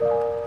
you